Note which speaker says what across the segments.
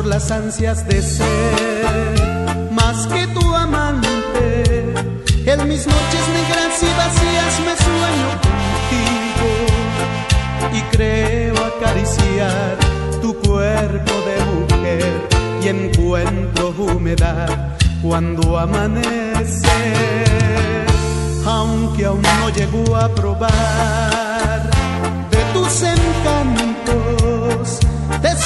Speaker 1: por las ansias de ser más que tu amante. En mis noches negras y vacías me sueño contigo y creo acariciar tu cuerpo de mujer y encuentro humedad cuando amanece, aunque aún no llegó a probar de tus encantos. De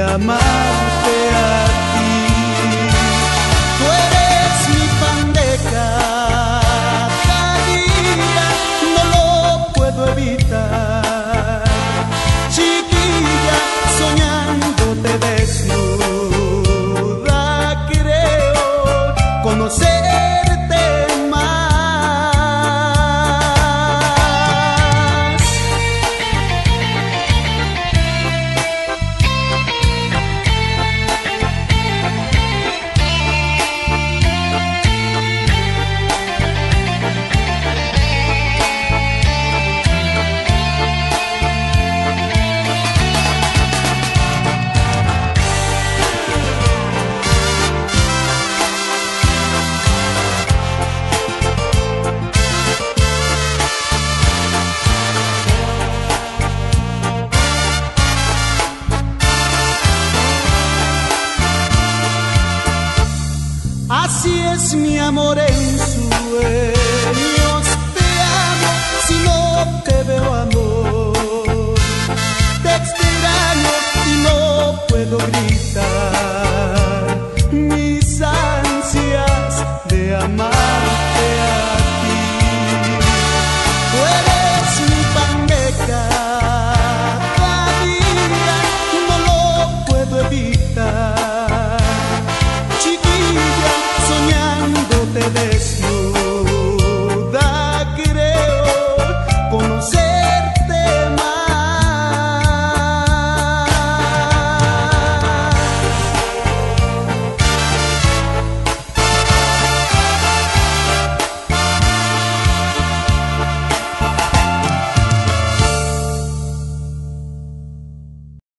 Speaker 1: amar. Así es mi amor en su This.